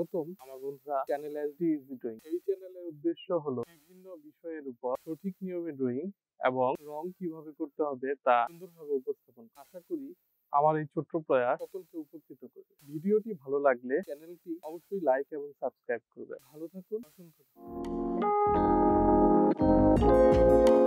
স্বাগতম আমার বন্ধুরা চ্যানেল এসডি ইজি ড্রয়িং এই চ্যানেলের উদ্দেশ্য হলো বিভিন্ন বিষয়ের উপর সঠিক নিয়মে ড্রয়িং এবং রং কীভাবে করতে হবে তা সুন্দরভাবে উপস্থাপন। আশা করি আমার এই ছোট্ট প্রয়াস সকলকে উপকৃত করবে। ভিডিওটি ভালো লাগলে চ্যানেলটি অবশ্যই লাইক এবং সাবস্ক্রাইব করবে। ভালো থাকুন, অসংখ্য ধন্যবাদ।